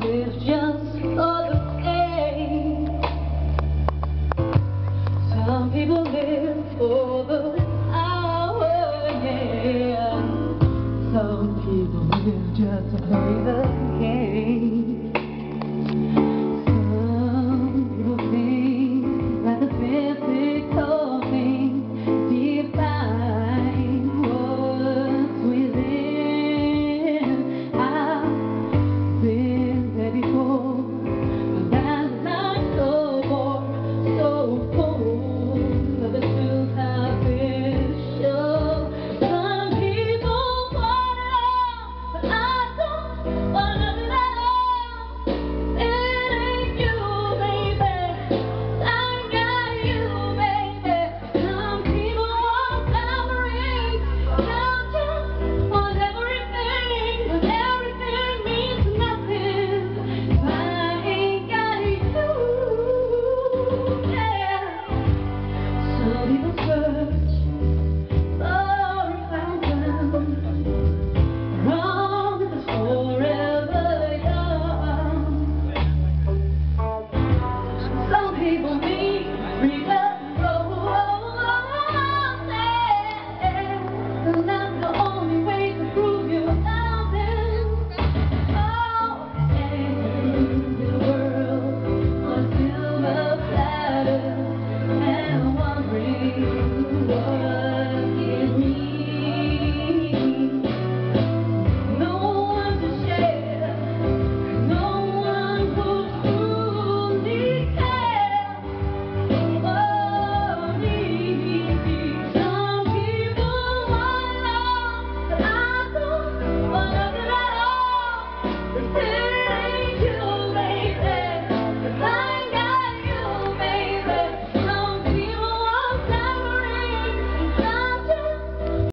live just for the. Some people live for the power, yeah. Some people live just to play the game.